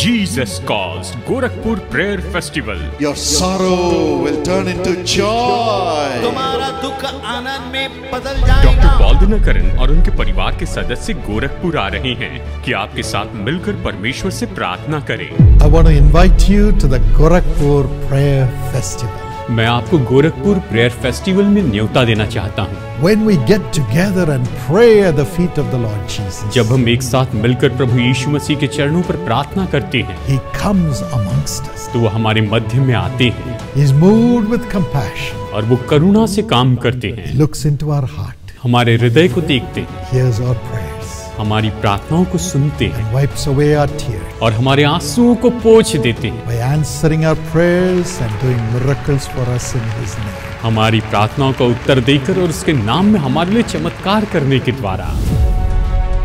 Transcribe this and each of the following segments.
Jesus Calls Gorakhpur Prayer Festival. Your sorrow will turn into joy. तुम्हारा दुख आनंद में बदल डॉक्टर जाएगा बॉल्दनकरन और उनके परिवार के सदस्य गोरखपुर आ रहे हैं कि आपके साथ मिलकर परमेश्वर से प्रार्थना करें I want to invite you to the Gorakhpur Prayer Festival. मैं आपको गोरखपुर प्रेयर फेस्टिवल में न्योता देना चाहता हूँ When we get together and pray at the feet of the Lord Jesus, जब हम एक साथ मिलकर प्रभु यीशु मसीह के चरणों पर प्रार्थना करते हैं He comes amongst us. तो वो हमारे मध्य में आते हैं He is moved with compassion. और वो करुणा से काम करते हैं He looks into our heart, हमारे हृदय को देखते हैं hears our prayers, हमारी प्रार्थनाओं को सुनते हैं wipes away our tears और हमारे आंसुओं को पोछ देते हैं by answering our prayers and doing miracles for us in His name. हमारी प्रार्थनाओं का उत्तर देकर और उसके नाम में हमारे लिए चमत्कार करने के द्वारा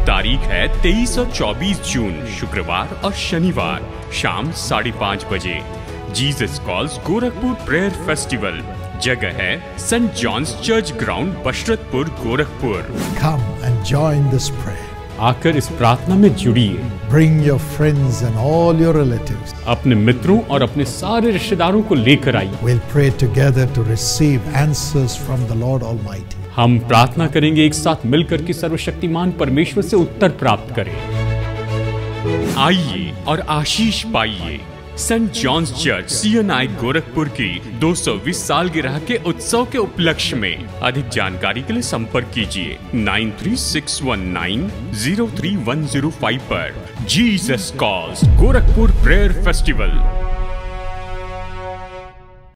तारीख है 23 और 24 जून शुक्रवार और शनिवार शाम साढ़े पाँच बजे Jesus calls Gorakhpur prayer festival जगह है saint John's church ground Basharatpur Gorakhpur Come and join this prayer. आकर इस प्रार्थना में जुड़िए। Bring your friends and all your relative अपने मित्रों और अपने सारे रिश्तेदारों को लेकर आइए। Will pray together to receive answers from the lord Almighty. हम प्रार्थना करेंगे एक साथ मिलकर के सर्वशक्तिमान परमेश्वर से उत्तर प्राप्त करें। आइए और आशीष पाइए। Saint John's church CNI Gorakhpur की 220 साल गिरह के उत्सव के उपलक्ष्य में। अधिक जानकारी के लिए संपर्क कीजिए 9361903105 पर। Jesus calls Gorakhpur prayer festival